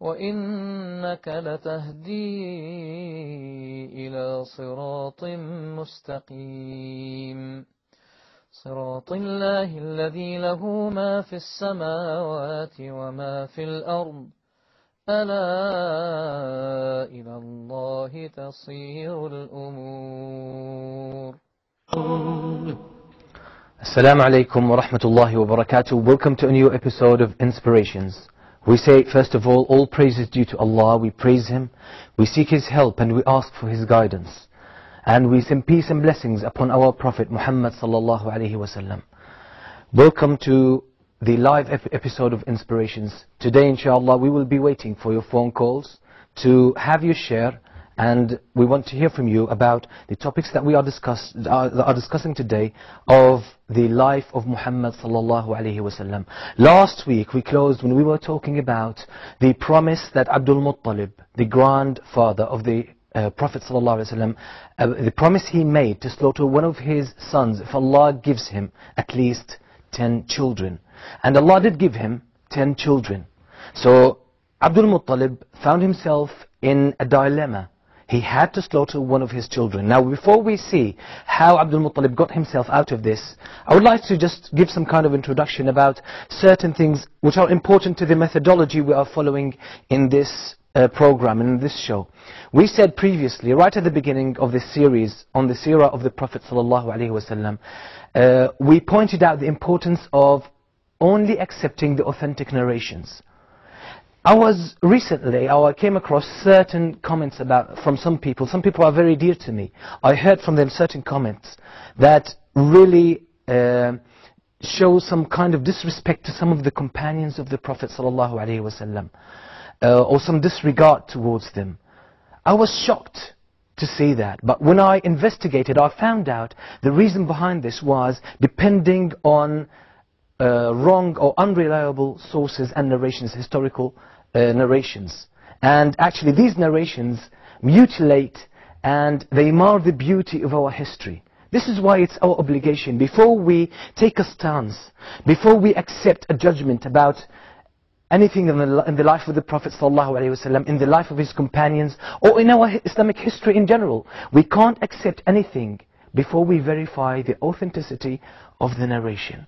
وإنك لتهدي إلى صراط مستقيم صراط الله الذي له ما في السماوات وما في الأرض ألا إلى الله تصير الأمور alaikum wa rahmatullahi wa barakatuh. Welcome to a new episode of Inspirations. We say, first of all, all praise is due to Allah. We praise Him, we seek His help, and we ask for His guidance. And we send peace and blessings upon our Prophet Muhammad sallallahu alaihi wasallam. Welcome to the live ep- episode of Inspirations. Today, inshallah, we will be waiting for your phone calls to have you share and we want to hear from you about the topics that we are, discuss, are, are discussing today of the life of Muhammad sallallahu alaihi wasallam. Last week we closed when we were talking about the promise that Abdul Muttalib, the grandfather of the uh, Prophet wasallam, uh, the promise he made to slaughter one of his sons if Allah gives him at least 10 children. And Allah did give him 10 children. So Abdul Muttalib found himself in a dilemma. He had to slaughter one of his children. Now before we see how Abdul Muttalib got himself out of this, I would like to just give some kind of introduction about certain things which are important to the methodology we are following in this uh, program and in this show. We said previously, right at the beginning of this series on the seerah of the Prophet wasallam, uh, we pointed out the importance of only accepting the authentic narrations. I was recently, I came across certain comments about from some people. Some people are very dear to me. I heard from them certain comments that really uh, show some kind of disrespect to some of the companions of the Prophet wasallam, uh, or some disregard towards them. I was shocked to see that. But when I investigated, I found out the reason behind this was depending on uh, wrong or unreliable sources and narrations, historical Uh, narrations. And actually these narrations mutilate and they mar the beauty of our history. This is why it's our obligation, before we take a stance, before we accept a judgment about anything in the, in the life of the Prophet ﷺ, in the life of his companions, or in our Islamic history in general, we can't accept anything before we verify the authenticity of the narration.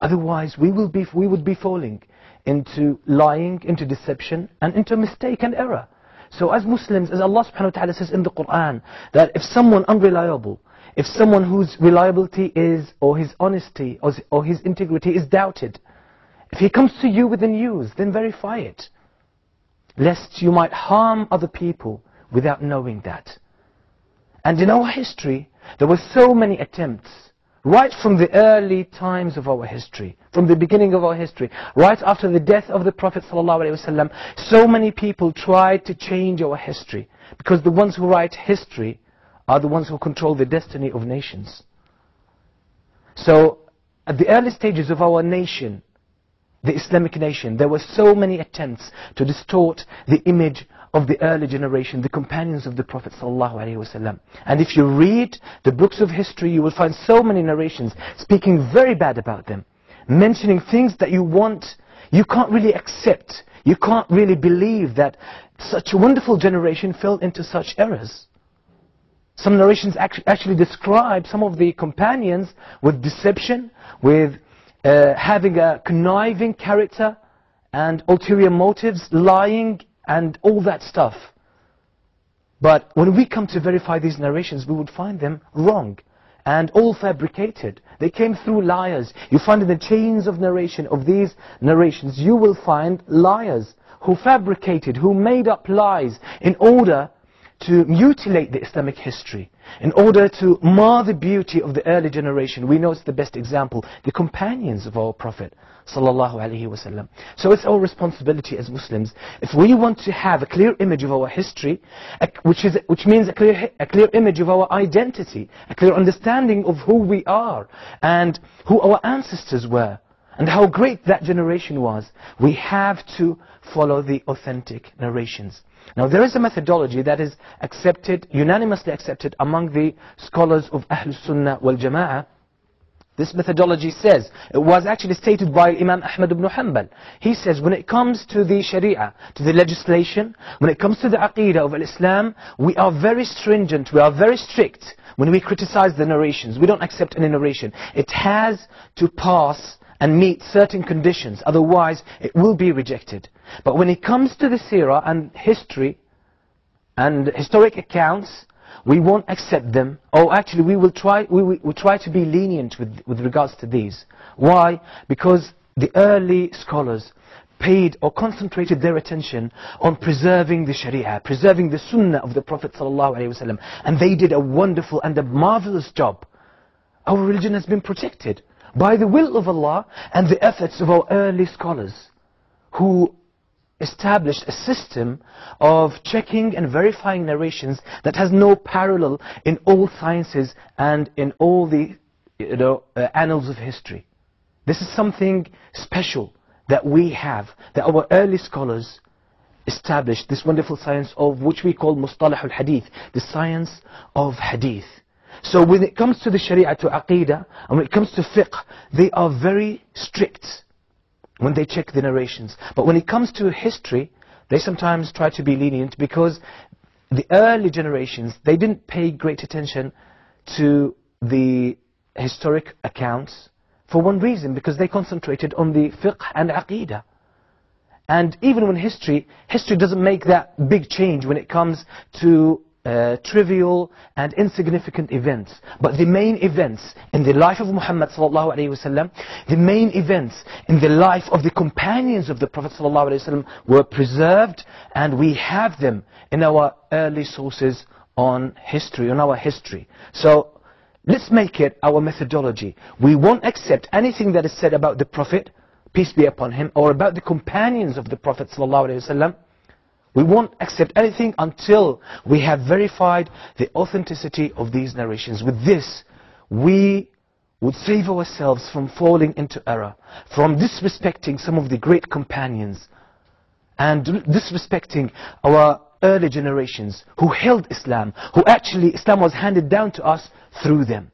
Otherwise, we, will be, we would be falling into lying, into deception, and into mistake and error. So as Muslims, as Allah subhanahu wa ta'ala says in the Quran, that if someone unreliable, if someone whose reliability is, or his honesty, or, or his integrity is doubted, if he comes to you with the news, then verify it. Lest you might harm other people without knowing that. And in our history, there were so many attempts right from the early times of our history, from the beginning of our history, right after the death of the Prophet ﷺ, so many people tried to change our history. Because the ones who write history are the ones who control the destiny of nations. So, at the early stages of our nation, the Islamic nation, there were so many attempts to distort the image of the early generation, the companions of the Prophet ﷺ. And if you read the books of history, you will find so many narrations speaking very bad about them, mentioning things that you want, you can't really accept, you can't really believe that such a wonderful generation fell into such errors. Some narrations actually describe some of the companions with deception, with uh, having a conniving character and ulterior motives, lying and all that stuff. But when we come to verify these narrations, we would find them wrong and all fabricated. They came through liars. You find in the chains of narration of these narrations, you will find liars who fabricated, who made up lies in order to mutilate the Islamic history, in order to mar the beauty of the early generation. We know it's the best example, the companions of our Prophet sallallahu alaihi wasallam. So it's our responsibility as Muslims, if we want to have a clear image of our history, which, is, which means a clear, a clear image of our identity, a clear understanding of who we are, and who our ancestors were, and how great that generation was, we have to follow the authentic narrations. Now there is a methodology that is accepted, unanimously accepted among the scholars of Ahlul Sunnah wal Jama'ah. This methodology says, it was actually stated by Imam Ahmad ibn Hanbal. He says, when it comes to the Sharia, to the legislation, when it comes to the Aqidah of Islam, we are very stringent, we are very strict when we criticize the narrations. We don't accept any narration. It has to pass and meet certain conditions, otherwise it will be rejected. But when it comes to the seerah and history and historic accounts, we won't accept them, or actually we will try, we will try to be lenient with, with regards to these. Why? Because the early scholars paid or concentrated their attention on preserving the Sharia, preserving the Sunnah of the Prophet ﷺ, and they did a wonderful and a marvelous job. Our religion has been protected by the will of Allah and the efforts of our early scholars who established a system of checking and verifying narrations that has no parallel in all sciences and in all the you know, uh, annals of history. This is something special that we have, that our early scholars established this wonderful science of which we call Mustalah al-Hadith, the science of Hadith. So when it comes to the Sharia, to Aqidah, and when it comes to fiqh, they are very strict when they check the narrations. But when it comes to history, they sometimes try to be lenient because the early generations, they didn't pay great attention to the historic accounts for one reason, because they concentrated on the fiqh and aqidah. And even when history, history doesn't make that big change when it comes to uh, trivial and insignificant events. But the main events in the life of Muhammad sallallahu alaihi wasallam, the main events in the life of the companions of the Prophet sallallahu alaihi wasallam were preserved and we have them in our early sources on history, on our history. So let's make it our methodology. We won't accept anything that is said about the Prophet, peace be upon him, or about the companions of the Prophet sallallahu alaihi wasallam we won't accept anything until we have verified the authenticity of these narrations. With this, we would save ourselves from falling into error, from disrespecting some of the great companions, and disrespecting our early generations who held Islam, who actually Islam was handed down to us through them.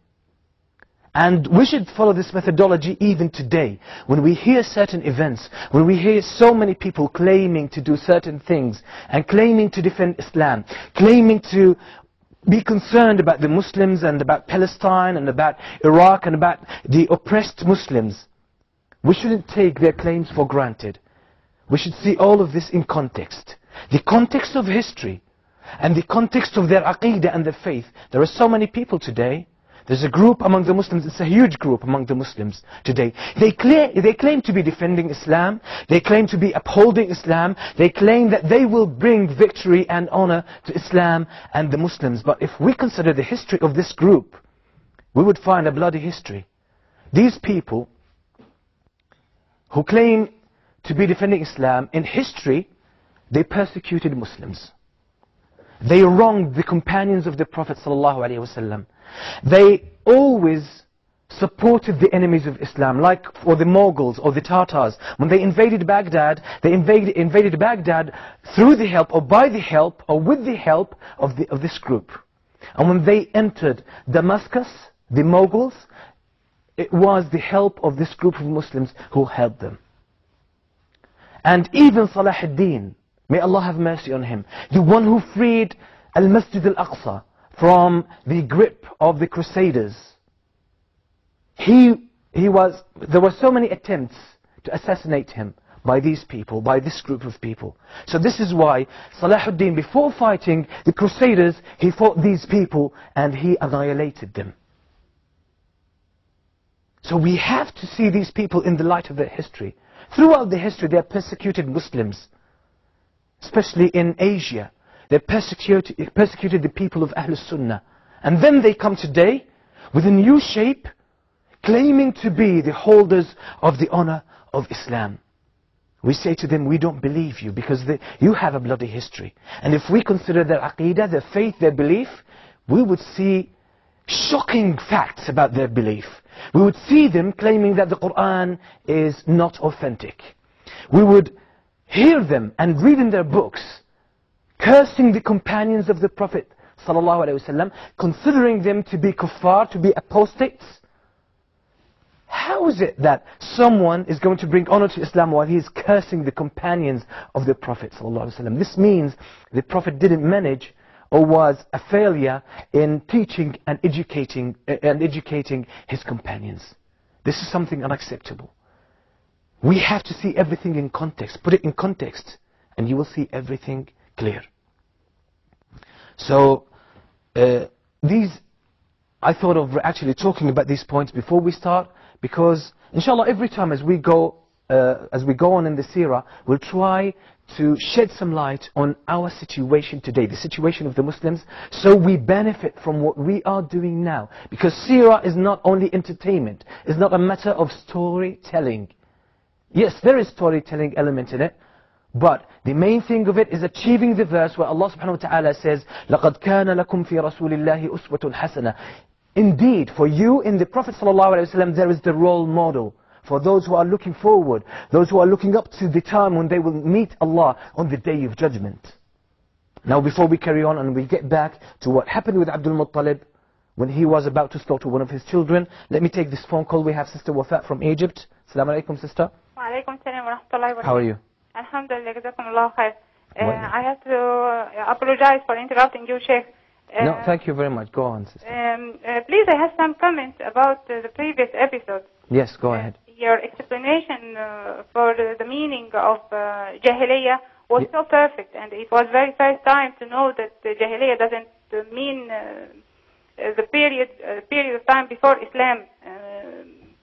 And we should follow this methodology even today. When we hear certain events, when we hear so many people claiming to do certain things, and claiming to defend Islam, claiming to be concerned about the Muslims and about Palestine and about Iraq and about the oppressed Muslims, we shouldn't take their claims for granted. We should see all of this in context. The context of history and the context of their aqidah and their faith. There are so many people today there's a group among the Muslims, it's a huge group among the Muslims today. They claim, they claim to be defending Islam, they claim to be upholding Islam, they claim that they will bring victory and honor to Islam and the Muslims. But if we consider the history of this group, we would find a bloody history. These people who claim to be defending Islam, in history, they persecuted Muslims. They wronged the companions of the Prophet ﷺ. They always supported the enemies of Islam, like for the Mughals or the Tatars. When they invaded Baghdad, they invaded, invaded Baghdad through the help or by the help or with the help of, the, of this group. And when they entered Damascus, the Mughals, it was the help of this group of Muslims who helped them. And even Salah ad-Din, may Allah have mercy on him, the one who freed Al-Masjid al-Aqsa, from the grip of the Crusaders. He, he was, there were so many attempts to assassinate him by these people, by this group of people. So this is why Salahuddin, before fighting the Crusaders, he fought these people and he annihilated them. So we have to see these people in the light of their history. Throughout the history, they are persecuted Muslims, especially in Asia. they persecuted, persecuted the people of Ahlul Sunnah. And then they come today with a new shape, claiming to be the holders of the honor of Islam. We say to them, we don't believe you because they, you have a bloody history. And if we consider their aqidah, their faith, their belief, we would see shocking facts about their belief. We would see them claiming that the Quran is not authentic. We would hear them and read in their books, cursing the companions of the Prophet ﷺ, considering them to be kuffar, to be apostates. How is it that someone is going to bring honor to Islam while he is cursing the companions of the Prophet ﷺ? This means the Prophet didn't manage or was a failure in teaching and educating, uh, and educating his companions. This is something unacceptable. We have to see everything in context. Put it in context, and you will see everything clear. So, uh, these, I thought of actually talking about these points before we start, because, inshallah, every time as we go, uh, as we go on in the seerah, we'll try to shed some light on our situation today, the situation of the Muslims, so we benefit from what we are doing now. Because seerah is not only entertainment, it's not a matter of storytelling. Yes, there is storytelling element in it, but the main thing of it is achieving the verse where Allah subhanahu wa ta'ala says, لَقَدْ كَانَ لَكُمْ فِي رَسُولِ اللَّهِ أُسْوَةٌ حَسَنَةٌ Indeed, for you in the Prophet ﷺ there is the role model for those who are looking forward, those who are looking up to the time when they will meet Allah on the day of judgment. Now before we carry on and we get back to what happened with Abdul Muttalib when he was about to slaughter one of his children, let me take this phone call. We have Sister Wafat from Egypt. Assalamu alaikum, sister. Alaikum salam wa rahmatullahi wa How are you? Alhamdulillah, jazakumullah khair. Uh, I have to uh, apologize for interrupting you, Sheikh. Uh, no, thank you very much. Go on, sister. Um, uh, please, I have some comments about uh, the previous episode. Yes, go uh, ahead. Your explanation for the meaning of Jahiliyyah was yeah. so perfect, and it was very first time to know that Jahiliyyah doesn't mean the period period of time before Islam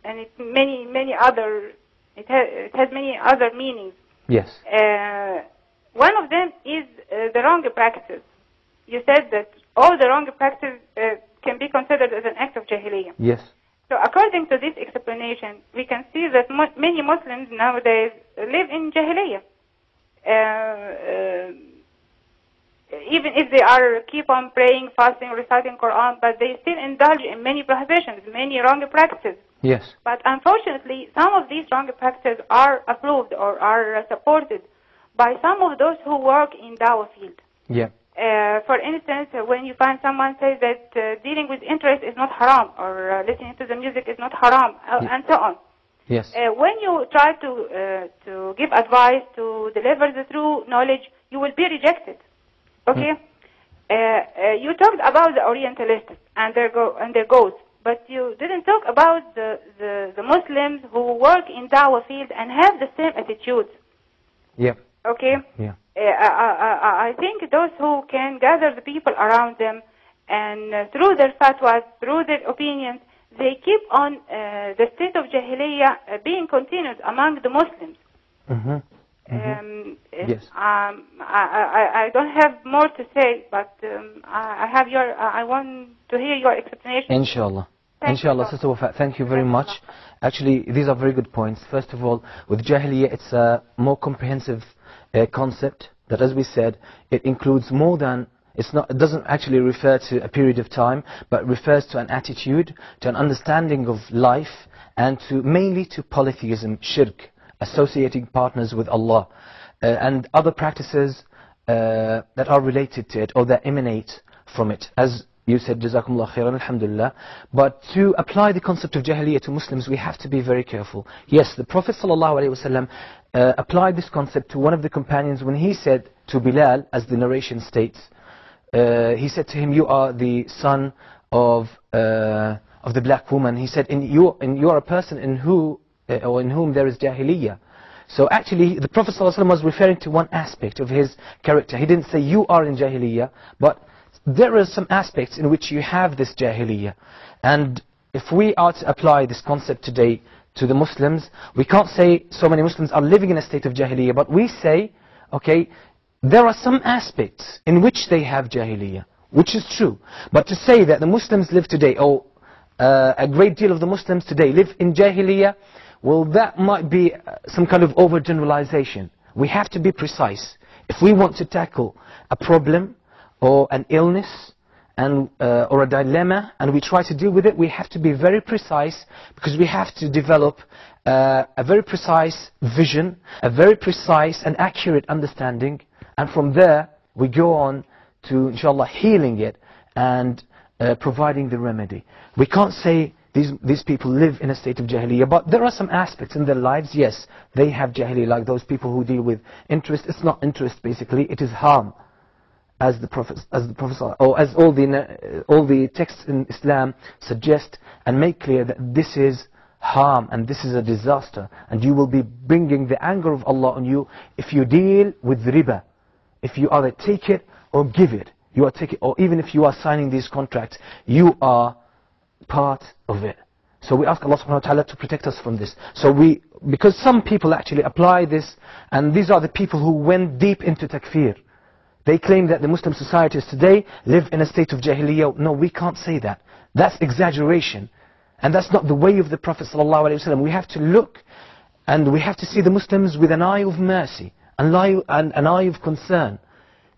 and it many many other it, ha- it has many other meanings. Yes. Uh, one of them is uh, the wrong practice. You said that all the wrong practice uh, can be considered as an act of Jahiliyyah. Yes. So according to this explanation, we can see that mo- many Muslims nowadays live in Jahiliyyah. Uh, uh, even if they are keep on praying, fasting, reciting Quran, but they still indulge in many prohibitions, many wrong practices. Yes. But unfortunately, some of these wrong practices are approved or are supported by some of those who work in dawah field. Yeah. Uh, for instance, when you find someone says that uh, dealing with interest is not haram or uh, listening to the music is not haram, uh, Yeah. and so on. Yes. Uh, when you try to uh, to give advice to deliver the true knowledge, you will be rejected. Okay. Uh, uh, you talked about the Orientalists and their go and their goals, but you didn't talk about the, the, the Muslims who work in dawah field and have the same attitude. Yeah. Okay. Yeah. Uh, I, I, I think those who can gather the people around them and uh, through their fatwas, through their opinions, they keep on uh, the state of Jahiliyyah uh, being continued among the Muslims. Mm-hmm. Um, uh, Yes. Um, I, I, I don't have more to say, but um, I, I have your. I want to hear your explanation. Inshallah. Thank you, Inshallah, Sister Wafat, thank you very much. Actually, these are very good points. First of all, with Jahiliyyah, it's a more comprehensive uh, concept that, as we said, it includes more than, it's not, it doesn't actually refer to a period of time, but refers to an attitude, to an understanding of life, and to mainly to polytheism, shirk, associating partners with Allah, uh, and other practices uh, that are related to it or that emanate from it. As you said, Jazakumullah khairan, Alhamdulillah. But to apply the concept of Jahiliyyah to Muslims, we have to be very careful. Yes, the Prophet ﷺ uh, applied this concept to one of the companions when he said to Bilal, as the narration states, uh, he said to him, you are the son of, uh, of the black woman. He said, in you, in, you are a person in, who, uh, or in whom there is Jahiliyyah. So actually, the Prophet ﷺ was referring to one aspect of his character. He didn't say, you are in Jahiliyyah, but there are some aspects in which you have this Jahiliyyah. And if we are to apply this concept today to the Muslims, we can't say so many Muslims are living in a state of Jahiliyyah, but we say, okay, there are some aspects in which they have jahiliyyah, which is true. But to say that the Muslims live today, or uh, a great deal of the Muslims today live in jahiliyyah, well, that might be uh, some kind of overgeneralization. We have to be precise. If we want to tackle a problem or an illness and, uh, or a dilemma and we try to deal with it, we have to be very precise because we have to develop uh, a very precise vision, a very precise and accurate understanding and from there we go on to inshallah healing it and uh, providing the remedy. We can't say these, these people live in a state of jahiliyyah, but there are some aspects in their lives, yes, they have jahiliyyah, like those people who deal with interest. It's not interest basically, it is harm as the Prophet, as the Prophet, or as all the all the texts in Islam suggest and make clear that this is harm and this is a disaster, and you will be bringing the anger of Allah on you if you deal with riba, if you either take it or give it, you are taking, or even if you are signing these contracts, you are part of it. So we ask Allah subhanahu wa ta'ala to protect us from this. So we, because some people actually apply this, and these are the people who went deep into takfir. They claim that the Muslim societies today live in a state of jahiliyyah. No, we can't say that. That's exaggeration. And that's not the way of the Prophet ﷺ. We have to look and we have to see the Muslims with an eye of mercy, and an eye of concern.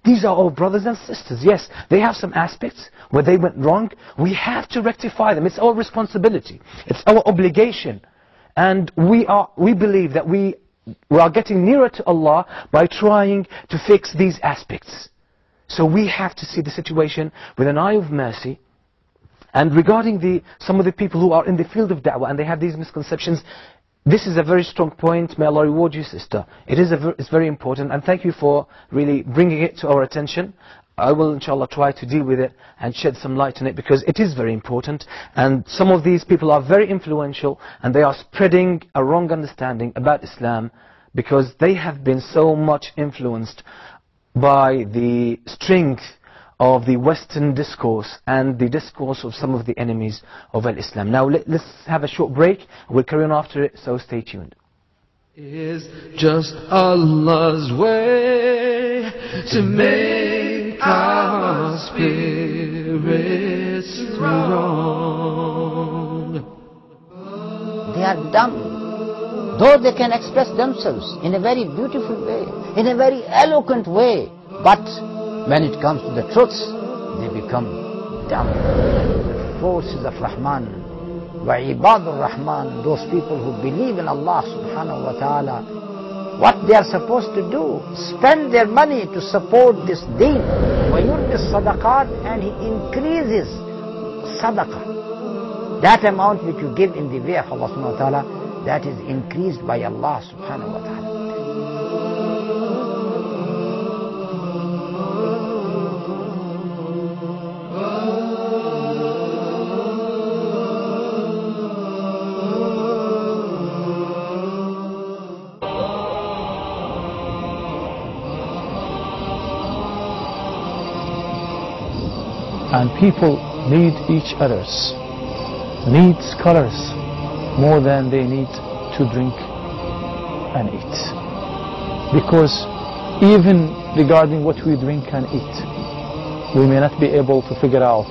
These are all brothers and sisters. Yes, they have some aspects where they went wrong. We have to rectify them. It's our responsibility. It's our obligation. And we, are, we believe that we we are getting nearer to Allah by trying to fix these aspects. So we have to see the situation with an eye of mercy. And regarding the, some of the people who are in the field of da'wah and they have these misconceptions, this is a very strong point. May Allah reward you, sister. It is a, it's very important. And thank you for really bringing it to our attention. I will inshallah try to deal with it and shed some light on it because it is very important and some of these people are very influential and they are spreading a wrong understanding about Islam because they have been so much influenced by the strength of the Western discourse and the discourse of some of the enemies of Islam. Now let, us have a short break. We'll carry on after it, so stay tuned. Is just Allah's way to make our spirits strong. They are dumb. Though they can express themselves in a very beautiful way, in a very eloquent way, but when it comes to the truths, they become dumb. Forces of Rahman, وعباد Rahman, those people who believe in Allah subhanahu wa ta'ala, what they are supposed to do, spend their money to support this deen. وَيُرْبِ الصَّدَقَاتِ And he increases sadaqah. That amount which you give in the way of Allah subhanahu wa ta'ala, that is increased by Allah subhanahu wa ta'ala. And people need each other's need scholars more than they need to drink and eat. Because even regarding what we drink and eat we may not be able to figure out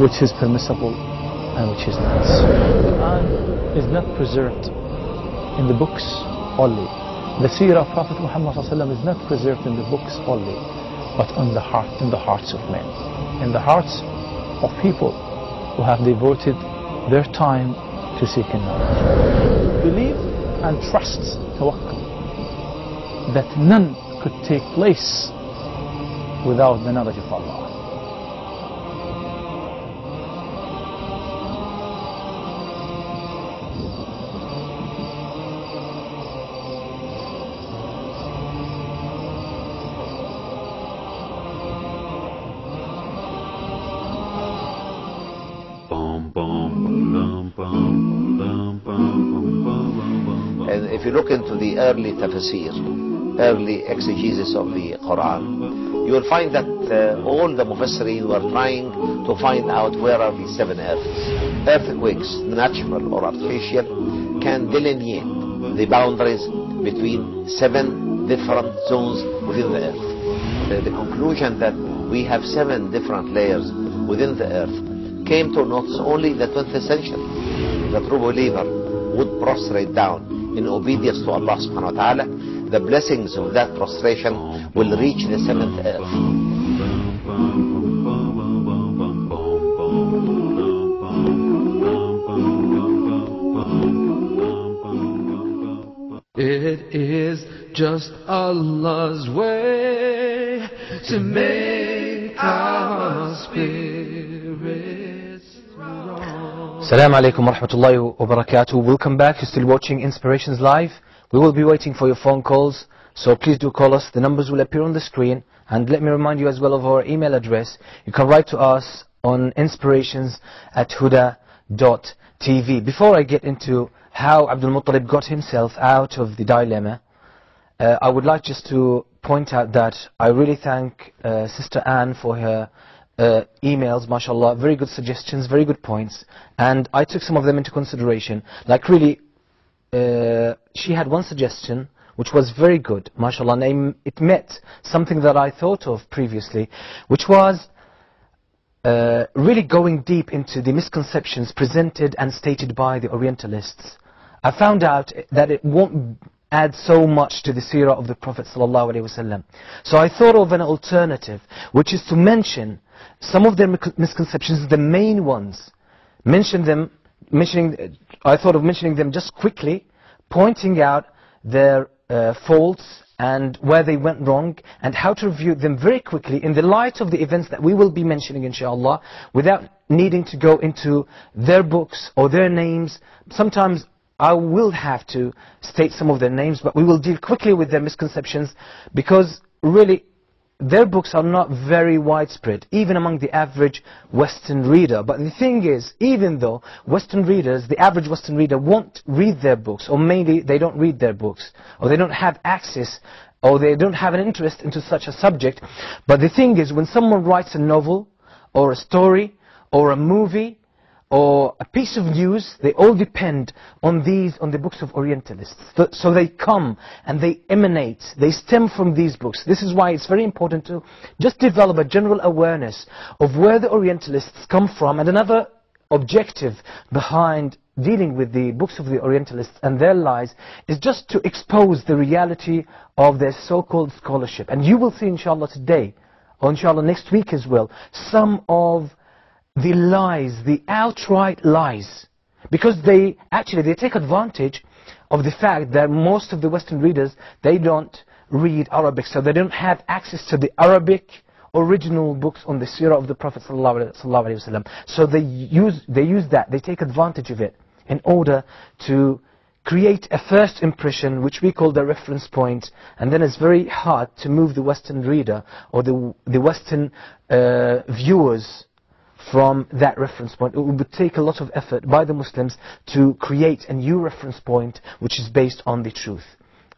which is permissible and which is not. The Quran is not preserved in the books only. The seerah of Prophet Muhammad is not preserved in the books only but on the heart in the hearts of men in the hearts of people who have devoted their time to seeking knowledge. Believe and trust, tawakkul, that none could take place without the knowledge of Allah. You look into the early tafsir, early exegesis of the Quran, you will find that uh, all the Mufassirin were trying to find out where are the seven earths. Earthquakes, natural or artificial, can delineate the boundaries between seven different zones within the earth. uh, the conclusion that we have seven different layers within the earth came to notice only in the 20th century. The true believer would prostrate down in obedience to Allah subhanahu wa ta'ala. The blessings of that prostration will reach the seventh earth. It is just Allah's way to make Assalamu alaikum wa rahmatullahi wa barakatuh. Welcome back. You're still watching Inspirations Live. We will be waiting for your phone calls, so please do call us. The numbers will appear on the screen. And let me remind you as well of our email address. You can write to us on inspirations at huda.tv. Before I get into how Abdul Muttalib got himself out of the dilemma, uh, I would like just to point out that I really thank uh, Sister Anne for her uh, emails, mashallah, very good suggestions, very good points, and I took some of them into consideration. Like really, uh, she had one suggestion which was very good, mashallah, and it met something that I thought of previously, which was uh, really going deep into the misconceptions presented and stated by the Orientalists. I found out that it won't add so much to the seerah of the Prophet ﷺ. So I thought of an alternative, which is to mention some of their misconceptions, the main ones. Mention them, mentioning, I thought of mentioning them just quickly, pointing out their uh, faults and where they went wrong and how to review them very quickly in the light of the events that we will be mentioning inshallah without needing to go into their books or their names. Sometimes I will have to state some of their names, but we will deal quickly with their misconceptions because really their books are not very widespread, even among the average Western reader. But the thing is, even though Western readers, the average Western reader won't read their books, or mainly they don't read their books, or they don't have access, or they don't have an interest into such a subject. But the thing is, when someone writes a novel, or a story, or a movie, or a piece of news, they all depend on these, on the books of Orientalists. So, so, they come and they emanate, they stem from these books. This is why it's very important to just develop a general awareness of where the Orientalists come from. And another objective behind dealing with the books of the Orientalists and their lies is just to expose the reality of their so-called scholarship. And you will see inshallah today, or inshallah next week as well, some of the lies, the outright lies. Because they, actually, they take advantage of the fact that most of the Western readers, they don't read Arabic, so they don't have access to the Arabic original books on the seerah of the Prophet. So they use, they use that, they take advantage of it in order to create a first impression which we call the reference point and then it's very hard to move the Western reader or the, the Western uh, viewers from that reference point. It would take a lot of effort by the Muslims to create a new reference point which is based on the truth.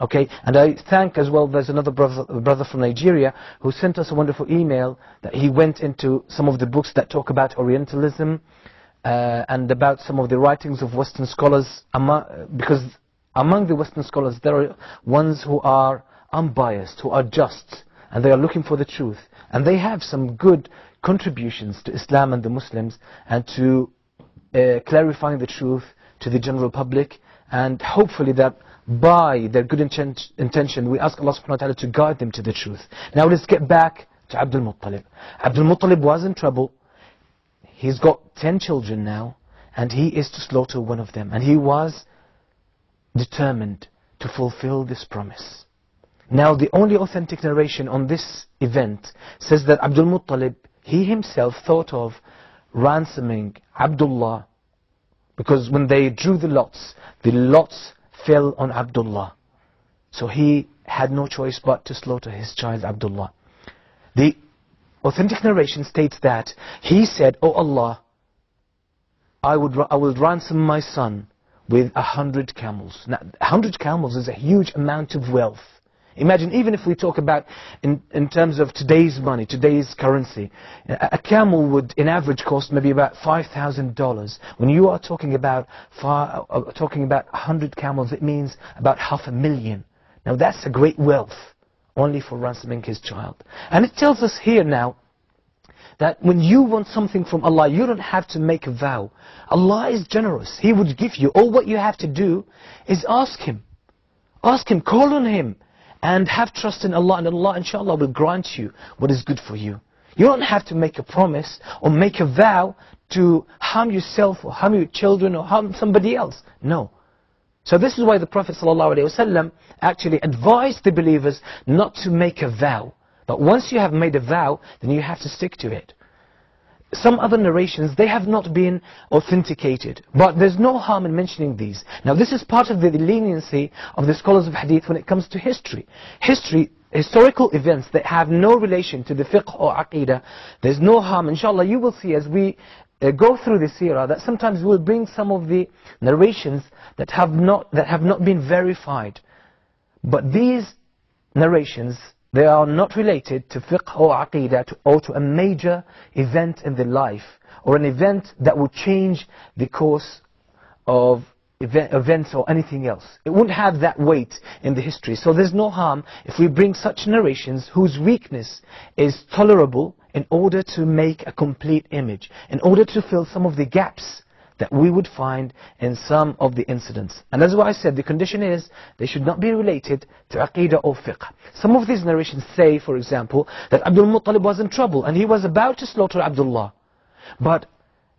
Okay, and I thank as well, there's another brother, brother from Nigeria who sent us a wonderful email that he went into some of the books that talk about Orientalism uh, and about some of the writings of Western scholars, because among the Western scholars there are ones who are unbiased, who are just, and they are looking for the truth. And they have some good contributions to Islam and the Muslims and to uh, clarifying the truth to the general public and hopefully that by their good intent, intention we ask Allah subhanahu wa ta'ala to guide them to the truth. Now let's get back to Abdul Muttalib. Abdul Muttalib was in trouble. He's got 10 children now and he is to slaughter one of them and he was determined to fulfill this promise. Now the only authentic narration on this event says that Abdul Muttalib he himself thought of ransoming Abdullah because when they drew the lots, the lots fell on Abdullah. So he had no choice but to slaughter his child Abdullah. The authentic narration states that he said, Oh Allah, I, would, I will ransom my son with a hundred camels. Now, a hundred camels is a huge amount of wealth. Imagine, even if we talk about in, in terms of today's money, today's currency, a, a camel would, in average, cost maybe about $5,000. When you are talking about, far, uh, talking about 100 camels, it means about half a million. Now that's a great wealth only for ransoming his child. And it tells us here now that when you want something from Allah, you don't have to make a vow. Allah is generous. He would give you. All what you have to do is ask Him. Ask Him, call on Him, and have trust in Allah, and Allah inshallah will grant you what is good for you. You don't have to make a promise or make a vow to harm yourself or harm your children or harm somebody else. No. So this is why the Prophet ﷺ actually advised the believers not to make a vow. But once you have made a vow, then you have to stick to it. Some other narrations, they have not been authenticated. But there's no harm in mentioning these. Now this is part of the leniency of the scholars of hadith when it comes to history. History, historical events that have no relation to the fiqh or aqidah, there's no harm. Inshallah, you will see as we uh, go through the seerah that sometimes we'll bring some of the narrations that have not, that have not been verified. But these narrations, they are not related to fiqh or aqidah or to a major event in the life or an event that would change the course of event, events or anything else. It wouldn't have that weight in the history. So there's no harm if we bring such narrations whose weakness is tolerable in order to make a complete image, in order to fill some of the gaps that we would find in some of the incidents. And that's why I said the condition is they should not be related to aqidah or fiqh. Some of these narrations say, for example, that Abdul Muttalib was in trouble and he was about to slaughter Abdullah. But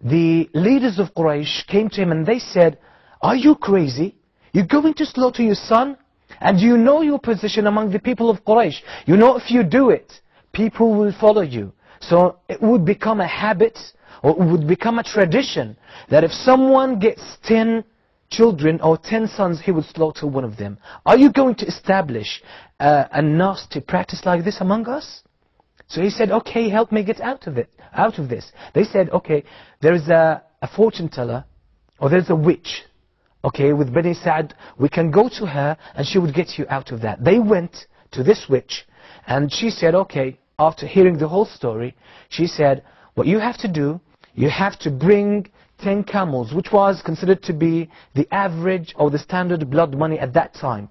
the leaders of Quraysh came to him and they said, are you crazy? You're going to slaughter your son? And you know your position among the people of Quraysh. You know if you do it, people will follow you. So it would become a habit or it would become a tradition that if someone gets 10 children or 10 sons, he would slaughter one of them. Are you going to establish uh, a nasty practice like this among us? So he said, okay, help me get out of it, out of this. They said, okay, there's a, a fortune teller, or there's a witch, okay, with Bani Sa'd, we can go to her and she would get you out of that. They went to this witch and she said, okay, after hearing the whole story, she said, what you have to do you have to bring 10 camels, which was considered to be the average or the standard blood money at that time.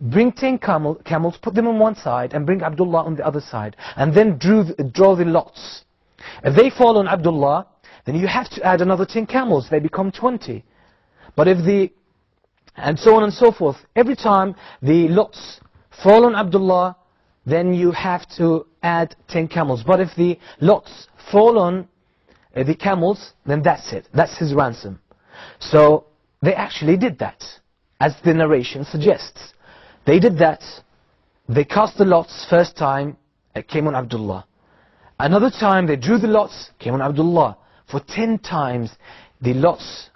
Bring 10 camel, camels, put them on one side, and bring Abdullah on the other side. And then drew, draw the lots. If they fall on Abdullah, then you have to add another 10 camels. They become 20. But if the... And so on and so forth. Every time the lots fall on Abdullah, then you have to add 10 camels. But if the lots fall on the camels, then that's it. That's his ransom. So they actually did that, as the narration suggests. They did that. They cast the lots first time, it came on Abdullah. Another time they drew the lots, came on Abdullah. For ten times the lots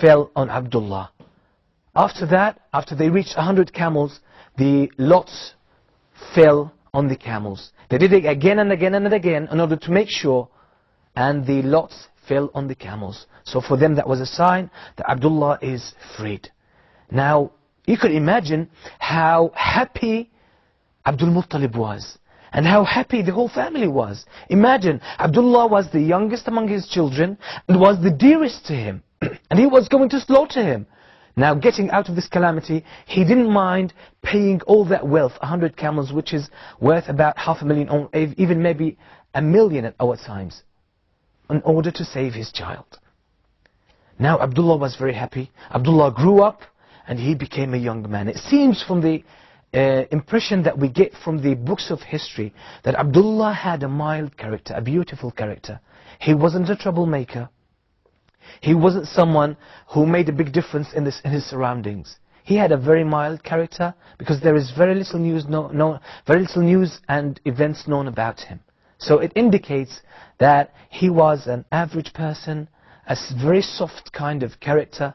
fell on Abdullah. After that, after they reached a hundred camels, the lots fell on the camels. They did it again and again and again in order to make sure and the lots fell on the camels. So for them that was a sign that Abdullah is freed. Now, you could imagine how happy Abdul Muttalib was. And how happy the whole family was. Imagine, Abdullah was the youngest among his children and was the dearest to him. and he was going to slaughter him. Now getting out of this calamity, he didn't mind paying all that wealth, 100 camels, which is worth about half a million, or even maybe a million at our times in order to save his child. Now Abdullah was very happy. Abdullah grew up and he became a young man. It seems from the uh, impression that we get from the books of history that Abdullah had a mild character, a beautiful character. He wasn't a troublemaker. He wasn't someone who made a big difference in, this, in his surroundings. He had a very mild character because there is very little news, no, no, very little news and events known about him. So it indicates that he was an average person, a very soft kind of character.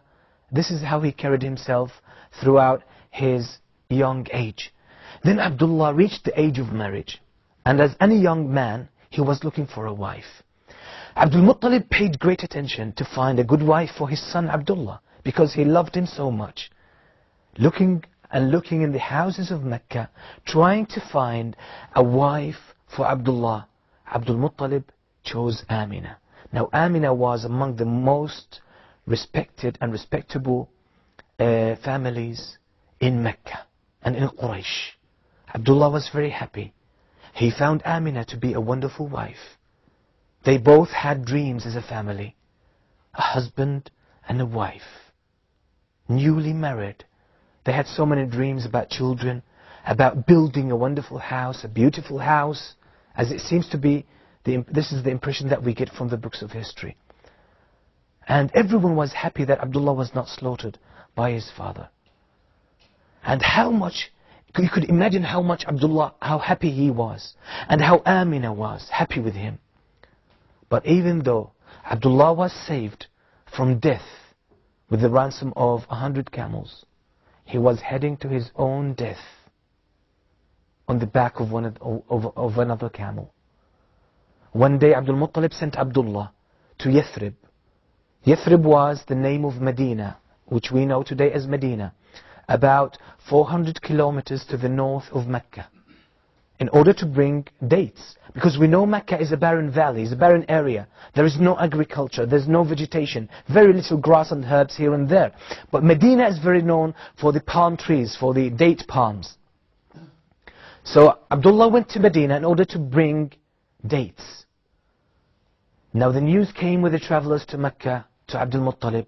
This is how he carried himself throughout his young age. Then Abdullah reached the age of marriage. And as any young man, he was looking for a wife. Abdul Muttalib paid great attention to find a good wife for his son Abdullah because he loved him so much. Looking and looking in the houses of Mecca, trying to find a wife for Abdullah. Abdul Muttalib chose Amina. Now Amina was among the most respected and respectable uh, families in Mecca and in Quraysh. Abdullah was very happy. He found Amina to be a wonderful wife. They both had dreams as a family. A husband and a wife. Newly married. They had so many dreams about children, about building a wonderful house, a beautiful house, as it seems to be, the, this is the impression that we get from the books of history. And everyone was happy that Abdullah was not slaughtered by his father. And how much, you could imagine how much Abdullah, how happy he was. And how Amina was happy with him. But even though Abdullah was saved from death with the ransom of a hundred camels, he was heading to his own death on the back of, one of, of, another camel. One day Abdul Muttalib sent Abdullah to Yathrib. Yathrib was the name of Medina, which we know today as Medina, about 400 kilometers to the north of Mecca, in order to bring dates. Because we know Mecca is a barren valley, is a barren area. There is no agriculture, there's no vegetation, very little grass and herbs here and there. But Medina is very known for the palm trees, for the date palms. So Abdullah went to Medina in order to bring dates. Now the news came with the travelers to Mecca, to Abdul Muttalib,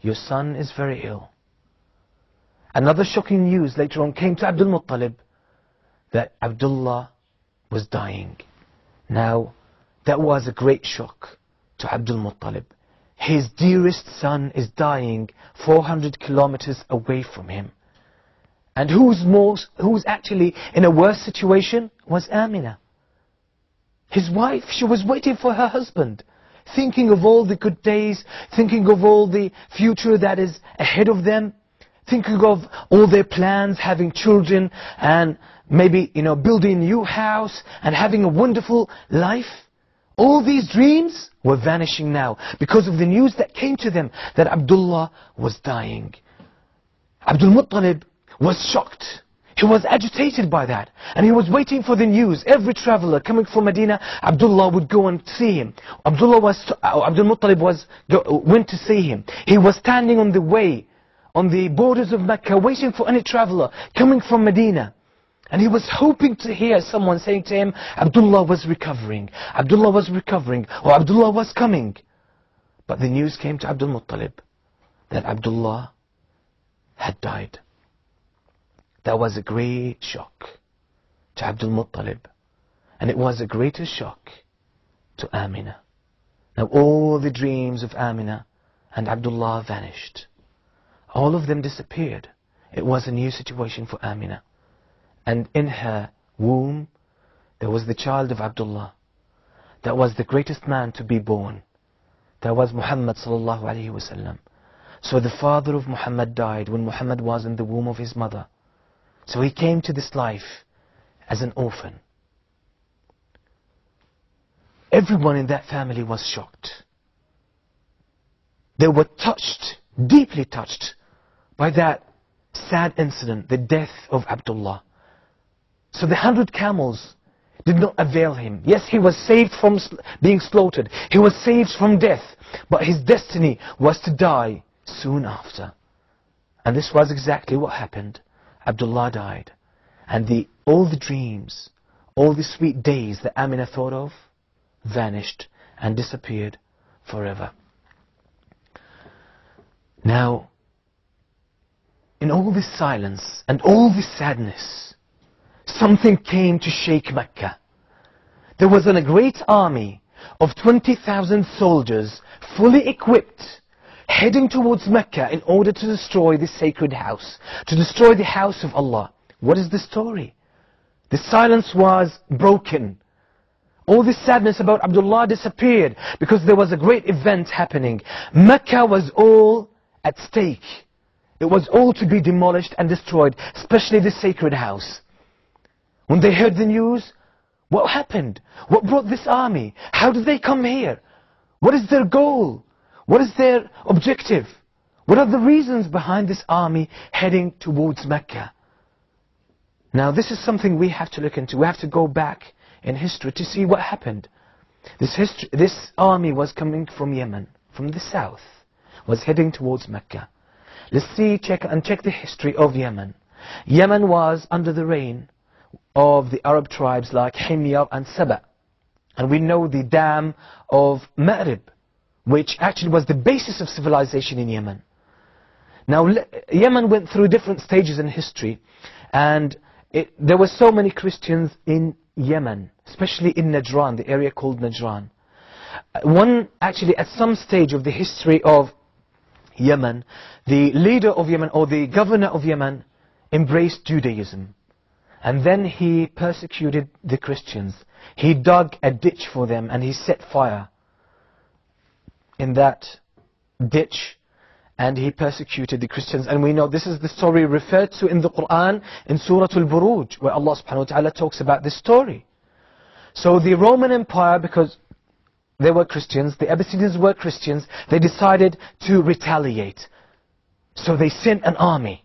your son is very ill. Another shocking news later on came to Abdul Muttalib, that Abdullah was dying. Now, that was a great shock to Abdul Muttalib. His dearest son is dying 400 kilometers away from him. And who's, most, who's actually in a worse situation was Amina. His wife, she was waiting for her husband, thinking of all the good days, thinking of all the future that is ahead of them, thinking of all their plans, having children, and maybe, you know, building a new house, and having a wonderful life. All these dreams were vanishing now because of the news that came to them that Abdullah was dying. Abdul Muttalib was shocked. He was agitated by that. And he was waiting for the news. Every traveler coming from Medina, Abdullah would go and see him. Abdullah was, uh, Abdul Muttalib was, went to see him. He was standing on the way, on the borders of Mecca, waiting for any traveler coming from Medina. And he was hoping to hear someone saying to him, Abdullah was recovering, Abdullah was recovering, or Abdullah was coming. But the news came to Abdul Muttalib that Abdullah had died. That was a great shock to Abdul Muttalib. And it was a greater shock to Amina. Now all the dreams of Amina and Abdullah vanished. All of them disappeared. It was a new situation for Amina. And in her womb, there was the child of Abdullah. That was the greatest man to be born. That was Muhammad sallallahu alayhi wasallam. So the father of Muhammad died when Muhammad was in the womb of his mother. So he came to this life as an orphan. Everyone in that family was shocked. They were touched, deeply touched, by that sad incident, the death of Abdullah. So the hundred camels did not avail him. Yes, he was saved from being slaughtered. He was saved from death. But his destiny was to die soon after. And this was exactly what happened. Abdullah died. And the, all the dreams, all the sweet days that Amina thought of, vanished and disappeared forever. Now, in all this silence and all this sadness, something came to shake Mecca. There was a great army of 20,000 soldiers, fully equipped, heading towards Mecca in order to destroy the sacred house, to destroy the house of Allah. What is the story? The silence was broken. All this sadness about Abdullah disappeared because there was a great event happening. Mecca was all at stake. It was all to be demolished and destroyed, especially the sacred house. When they heard the news, what happened? What brought this army? How did they come here? What is their goal? What is their objective? What are the reasons behind this army heading towards Mecca? Now this is something we have to look into. We have to go back in history to see what happened. This, history, this army was coming from Yemen, from the south, was heading towards Mecca. Let's see check, and check the history of Yemen. Yemen was under the reign, of the Arab tribes like Himyar and Saba. And we know the dam of Ma'rib, which actually was the basis of civilization in Yemen. Now, Yemen went through different stages in history, and it, there were so many Christians in Yemen, especially in Najran, the area called Najran. Uh, One, actually, at some stage of the history of Yemen, the leader of Yemen, or the governor of Yemen, embraced Judaism. And then he persecuted the Christians. He dug a ditch for them and he set fire in that ditch and he persecuted the Christians. And we know this is the story referred to in the Quran in Surah Al-Buruj where Allah subhanahu wa ta'ala talks about this story. So the Roman Empire, because they were Christians, the Abyssinians were Christians, they decided to retaliate. So they sent an army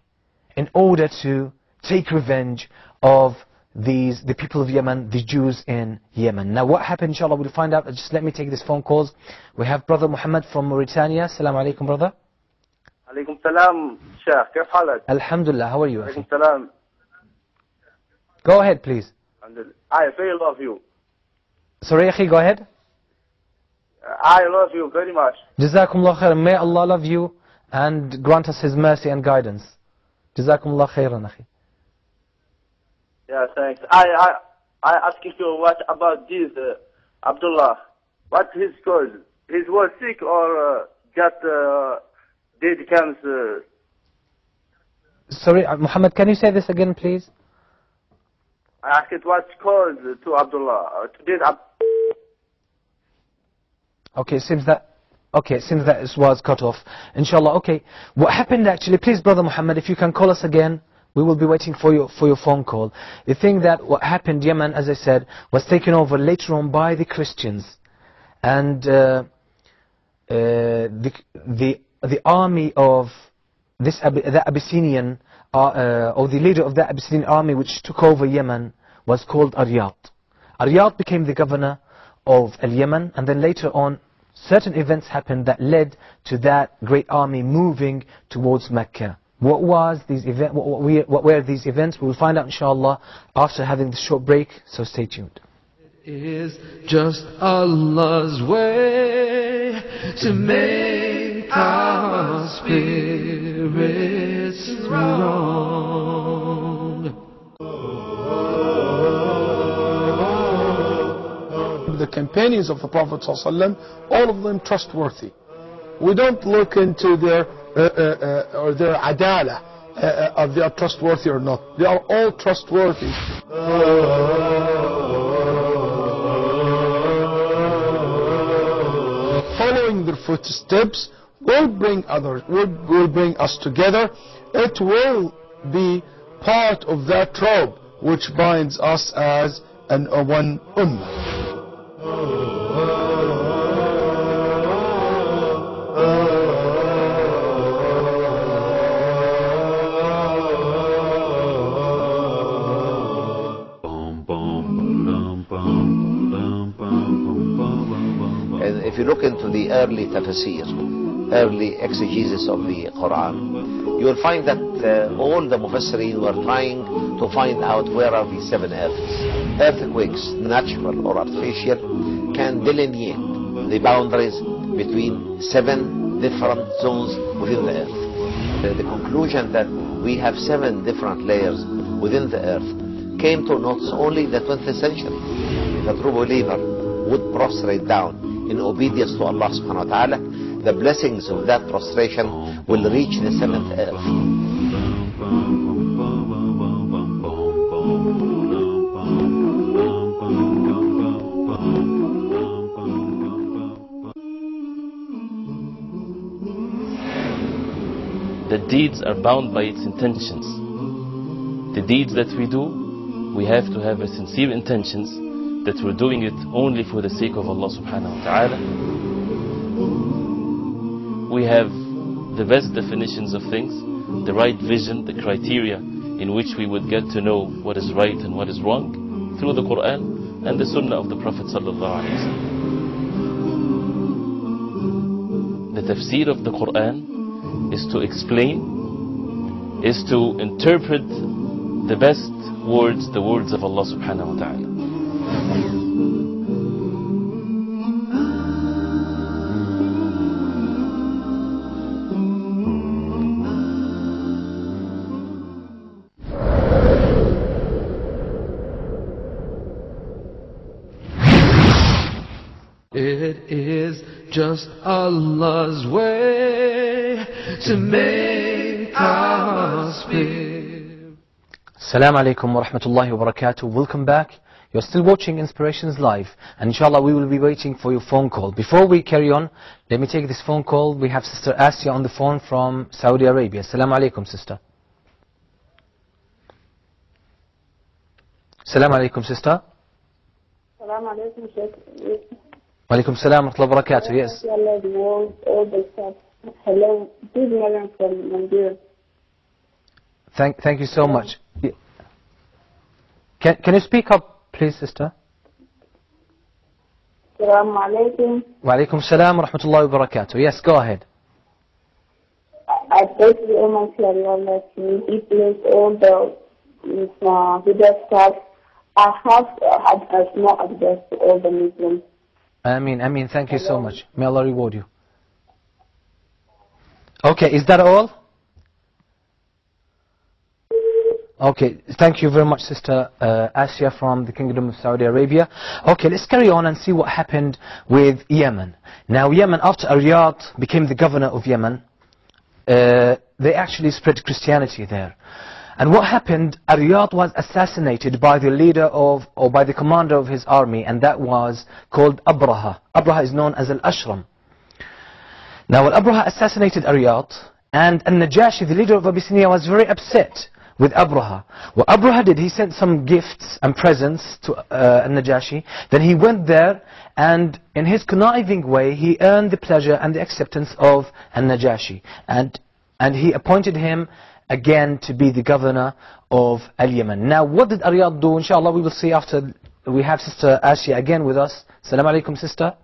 in order to take revenge of these, the people of Yemen, the Jews in Yemen. Now what happened, inshallah, we'll find out. Just let me take this phone calls. We have Brother Muhammad from Mauritania. Assalamu alaikum, brother. عليكم السلام شيخ كيف حالك؟ Alhamdulillah, how are you? عليكم akhi? السلام Go ahead, please. الحمد لله I very love you Sorry, akhi, go ahead. I love you very much Jazakumullah khairan. May Allah love you and grant us His mercy and guidance. Jazakumullah khairan, akhi. yeah thanks I I I asking you what about this uh, Abdullah what his cause he was sick or uh, got uh, did cancer Sorry, uh, Muhammad, can you say this again, please? I asked it what cause to Abdullah uh, to did Ab- Okay, it seems that okay, it seems that it was cut off. Inshallah. Okay. What happened actually, please brother Muhammad, if you can call us again, we will be waiting for your for your phone call. The thing that what happened Yemen as I said was taken over later on by the Christians. And uh, uh, the the the army of this the Abyssinian uh, uh, or the leader of the Abyssinian army which took over Yemen was called Aryat. Aryat became the governor of Yemen and then later on certain events happened that led to that great army moving towards Mecca. What was these event? What, what, we, what were these events? We will find out inshallah after having this short break. So stay tuned. is just Allah's way to make our spirits strong. the companions of the Prophet ﷺ, all of them trustworthy. We don't look into their or their adala, uh, uh, of they are trustworthy or not. They are all trustworthy. Following their footsteps will bring others, will, will bring us together. It will be part of that robe which binds us as an uh, one ummah. If you look into the early tafsir, early exegesis of the Quran, you will find that uh, all the Mufassirin were trying to find out where are the seven earths. Earthquakes, natural or artificial, can delineate the boundaries between seven different zones within the earth. Uh, the conclusion that we have seven different layers within the earth came to not only the 20th century. The true believer would prostrate down in obedience to Allah subhanahu wa ta'ala, the blessings of that prostration will reach the seventh earth. The deeds are bound by its intentions. The deeds that we do, we have to have a sincere intentions that we're doing it only for the sake of Allah subhanahu wa ta'ala. We have the best definitions of things, the right vision, the criteria in which we would get to know what is right and what is wrong through the Quran and the Sunnah of the Prophet sallallahu alaihi wasallam. The tafsir of the Quran is to explain, is to interpret the best words, the words of Allah subhanahu wa ta'ala. It is just Allah's way to make us live. Assalamu alaikum wa rahmatullahi wa barakatuh. Welcome back. You're still watching Inspirations Live, and inshallah we will be waiting for your phone call. Before we carry on, let me take this phone call. We have Sister Asia on the phone from Saudi Arabia. Assalamu alaikum, sister. Assalamu alaikum, sister. Salam alaikum, Sheikh. Wa alaikum salam wa rahmatullahi wa barakatuh. Yes. Allah, the world, all the stuff. Hello, this is Maryam from Nigeria. Thank, thank you so much. Can, can you speak up, please, sister? Salam alaikum. Wa alaikum salam wa rahmatullahi wa barakatuh. Yes, go ahead. I pray to Almighty Allah to He bless all the uh, video. I have uh, had a small advice to all the Muslims. Ameen, Ameen. Thank you so much. May Allah reward you. Okay, is that all? Okay, thank you very much, Sister uh, Asia from the Kingdom of Saudi Arabia. Okay, let's carry on and see what happened with Yemen. Now, Yemen, after Aryat became the governor of Yemen, uh, they actually spread Christianity there. And what happened, Aryat was assassinated by the leader of, or by the commander of his army, and that was called Abraha. Abraha is known as Al-Ashram. Now, Al-Abraha assassinated Riyadh, and Al-Najashi, the leader of Abyssinia, was very upset with Abraha. What Abraha did, he sent some gifts and presents to uh, Al-Najashi. Then he went there, and in his conniving way, he earned the pleasure and the acceptance of Al-Najashi. And, and he appointed him again to be the governor of Al-Yemen. Now, what did Riyadh do? Inshallah, we will see after we have Sister Asia again with us. Assalamu alaikum, sister.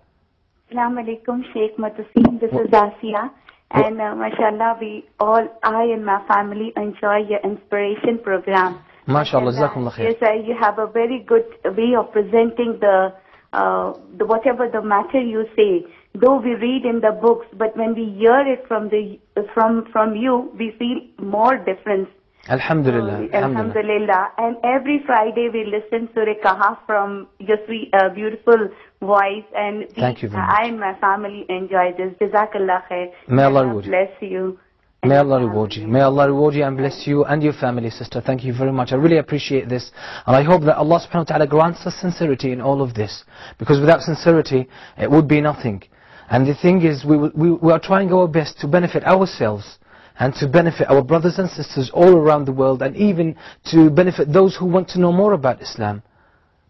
Assalamu alaikum, Sheikh Moutasem. This is Asia. And uh, mashallah, we all, I and my family enjoy your inspiration program. MashaAllah, And, uh, Jazakumullah khair. Yes, uh, you have a very good way of presenting the, uh, the whatever the matter you say. Though we read in the books, but when we hear it from the from from you, we feel more difference. Alhamdulillah. Alhamdulillah. Alhamdulillah. And every Friday we listen Surah Kahf from your sweet, uh, beautiful voice. And we, Thank you very I and my family enjoy this. Jazakallah khair. May Allah reward you. bless you. May Allah reward you. May Allah reward you and bless you and your family, sister. Thank you very much. I really appreciate this. And I hope that Allah subhanahu wa ta'ala grants us sincerity in all of this. Because without sincerity, it would be nothing. And the thing is, we, we, we are trying our best to benefit ourselves and to benefit our brothers and sisters all around the world and even to benefit those who want to know more about Islam.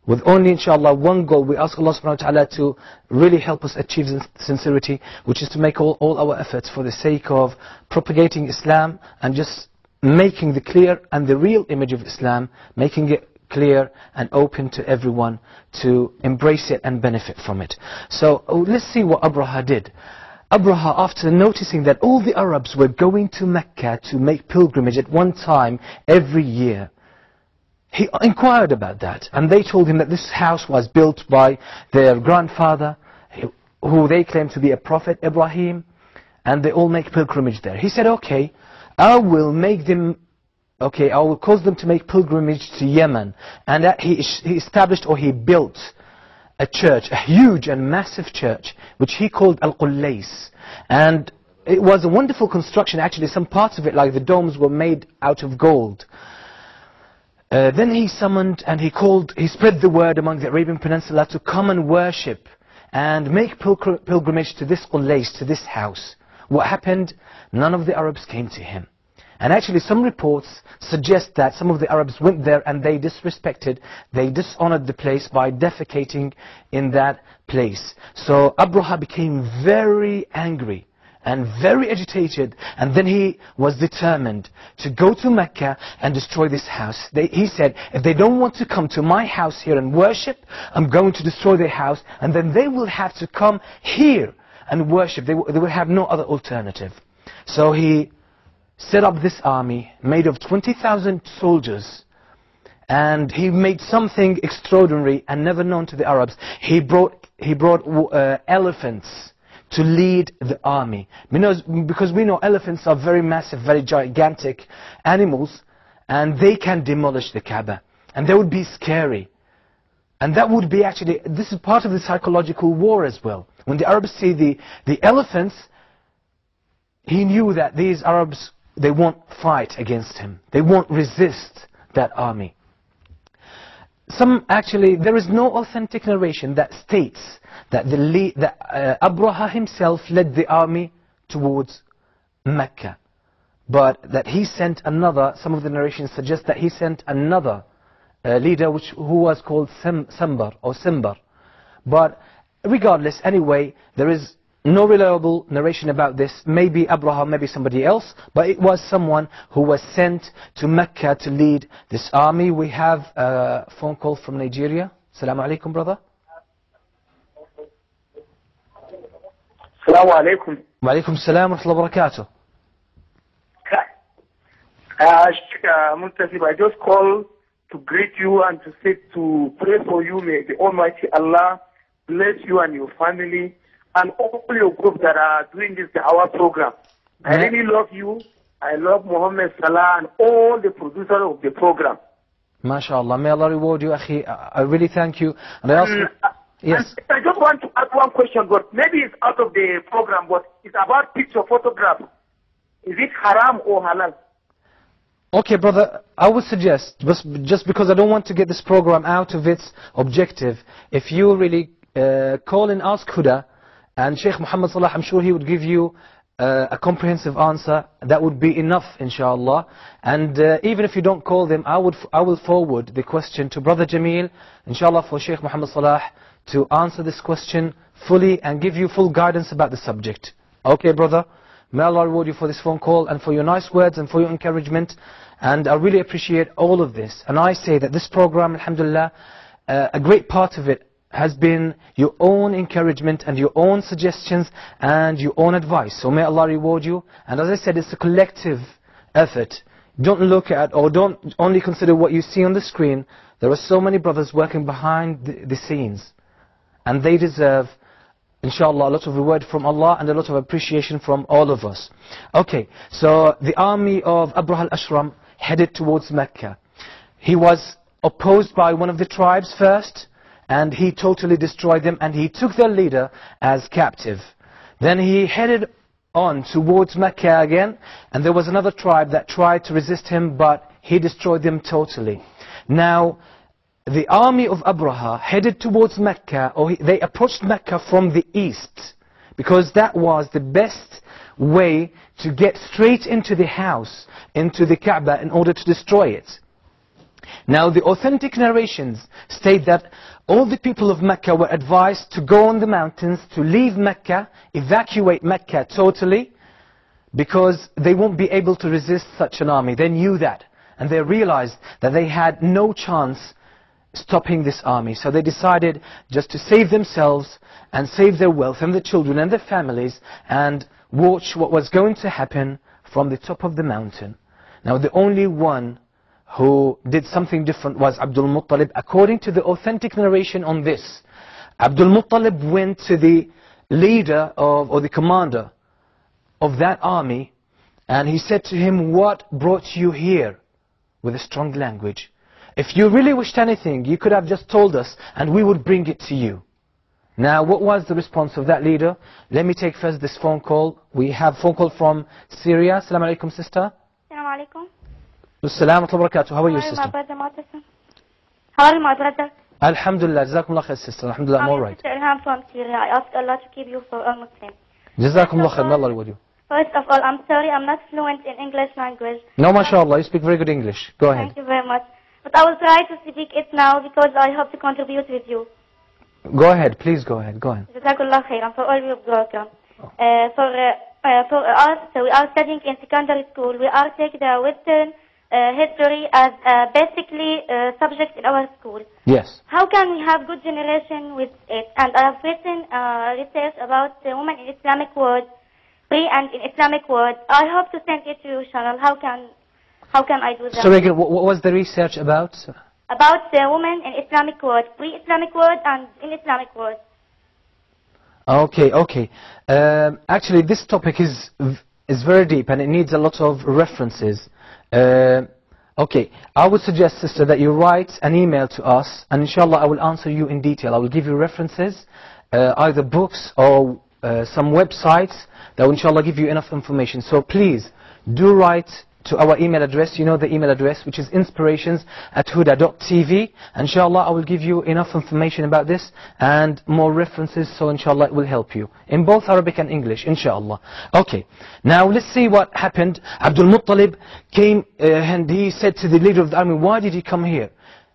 With only inshallah one goal, we ask Allah subhanahu wa ta'ala to really help us achieve sin- sincerity, which is to make all, all our efforts for the sake of propagating Islam and just making the clear and the real image of Islam, making it clear and open to everyone to embrace it and benefit from it. So oh, let's see what Abraha did. Abraha, after noticing that all the Arabs were going to Mecca to make pilgrimage at one time every year, he inquired about that, and they told him that this house was built by their grandfather, who they claim to be a prophet, Ibrahim, and they all make pilgrimage there. He said, okay, I will make them, okay, I will cause them to make pilgrimage to Yemen. And he, he established or he built a church, a huge and massive church, which he called Al-Qullays. And it was a wonderful construction, actually, some parts of it, like the domes, were made out of gold. Uh, then he summoned and he called, he spread the word among the Arabian Peninsula to come and worship and make pilgr- pilgrimage to this Qullays, to this house. What happened? None of the Arabs came to him. And actually some reports suggest that some of the Arabs went there and they disrespected, they dishonored the place by defecating in that place. So Abraha became very angry and very agitated and then he was determined to go to Mecca and destroy this house. They, he said, if they don't want to come to my house here and worship, I'm going to destroy their house and then they will have to come here and worship. They, they will have no other alternative. So he set up this army made of 20,000 soldiers and he made something extraordinary and never known to the Arabs. He brought, he brought uh, elephants to lead the army. Because, we know elephants are very massive, very gigantic animals, and they can demolish the Kaaba. And they would be scary. And that would be actually, this is part of the psychological war as well. When the Arabs see the, the elephants, he knew that these Arabs, they won't fight against him. They won't resist that army. Some actually, there is no authentic narration that states that, the that uh, Abraha himself led the army towards Mecca. But that he sent another, some of the narrations suggest that he sent another uh, leader which, who was called Sambar or Simbar. But regardless, anyway, there is no reliable narration about this. Maybe Abraha, maybe somebody else, but it was someone who was sent to Mecca to lead this army. We have a phone call from Nigeria. Assalamu alaikum, brother. Assalamu alaikum. Wa alaikum salam wa rahmatullahi wa barakatuh. Uh, I just call to greet you and to say to pray for you. May the Almighty Allah bless you and your family and all your group that are doing this our program. I really love you. I love Mohammed Salah and all the producers of the program. MashaAllah. May Allah reward you, Akhi. I really thank you. And I also... Mm, uh, yes. I just want to ask one question, but maybe it's out of the program, but it's about picture photograph. Is it haram or halal? Okay, brother, I would suggest, just, just because I don't want to get this program out of its objective, if you really uh, call and ask Huda, and Sheikh Muhammad Salah, I'm sure he would give you uh, a comprehensive answer. That would be enough, inshallah. And uh, even if you don't call them, I, would, I will forward the question to Brother Jamil, inshallah, for Sheikh Muhammad Salah to answer this question fully and give you full guidance about the subject. Okay, brother? May Allah reward you for this phone call and for your nice words and for your encouragement. And I really appreciate all of this. And I say that this program, alhamdulillah, uh, a great part of it has been your own encouragement and your own suggestions and your own advice. So may Allah reward you. And as I said, it's a collective effort. Don't look at or don't only consider what you see on the screen. There are so many brothers working behind the, the scenes. And they deserve, inshallah, a lot of reward from Allah and a lot of appreciation from all of us. Okay, so the army of Abraha al-Ashram headed towards Mecca. He was opposed by one of the tribes first, and he totally destroyed them and he took their leader as captive. Then he headed on towards Mecca again and there was another tribe that tried to resist him but he destroyed them totally. Now the army of Abraha headed towards Mecca or they approached Mecca from the east because that was the best way to get straight into the house, into the Kaaba in order to destroy it. Now the authentic narrations state that all the people of Mecca were advised to go on the mountains, to leave Mecca, evacuate Mecca totally, because they won't be able to resist such an army. They knew that. And they realized that they had no chance stopping this army. So they decided just to save themselves and save their wealth and their children and their families and watch what was going to happen from the top of the mountain. Now the only one who did something different was Abdul Muttalib. According to the authentic narration on this, Abdul Muttalib went to the leader of, or the commander of that army, and he said to him, what brought you here? With a strong language. If you really wished anything, you could have just told us, and we would bring it to you. Now, what was the response of that leader? Let me take first this phone call. We have phone call from Syria. Assalamu alaikum, sister. Assalamu alaikum. Wa barakatuh. How are you, How are sister? my? How are my brother? Alhamdulillah, Jazakumullah khair, sister. Alhamdulillah, I'm I'm all right. Sister Ilham from Syria. I ask Allah to keep you for all Muslims. Jazakumullah khair, may Allah reward you. First of all, I'm sorry I'm not fluent in English language. No, mashallah, you speak very good English. Go ahead. Thank you very much. But I will try to speak it now because I hope to contribute with you. Go ahead, please go ahead, go ahead. Jazakallah khairan for all your program. Uh, for, uh, uh, for us, we are studying in secondary school. We are taking the Western uh, history as uh, basically uh, subject in our school. Yes. How can we have good generation with it? And I have written uh, research about the women in Islamic world, pre and in Islamic world. I hope to send it to you, channel. How can how can I do that? So again, what, what was the research about? about the women in Islamic world, pre-Islamic world and in Islamic world. Okay, okay. Um, actually, this topic is is very deep and it needs a lot of references. Um okay, I would suggest, sister, that you write an email to us, and inshallah, I will answer you in detail. I will give you references, uh, either books or uh, some websites that will inshallah give you enough information. So please do write to our email address. You know the email address, which is inspirations at huda.tv. Inshallah, I will give you enough information about this and more references, so inshallah it will help you. In both Arabic and English, inshallah. Okay, now let's see what happened. Abdul Muttalib came uh, and he said to the leader of the army, why did he come here?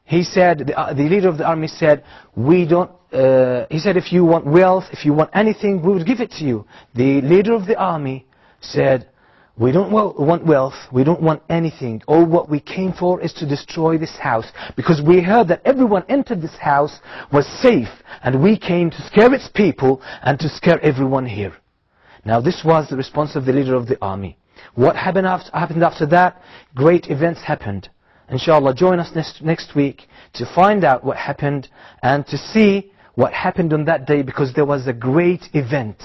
He said, the, uh, the leader of the army said, we don't, uh, he said, if you want wealth, if you want anything, we will give it to you. The leader of the army said, we don't want wealth, we don't want anything. All what we came for is to destroy this house. Because we heard that everyone entered this house was safe, and we came to scare its people and to scare everyone here. Now this was the response of the leader of the army. What happened after, happened after that? Great events happened. Inshallah, join us next, next week to find out what happened and to see what happened on that day because there was a great event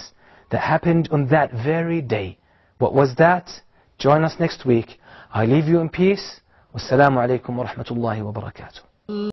that happened on that very day. What was that? Join us next week. I leave you in peace. Wassalamu alaikum wa rahmatullahi wa barakatuh.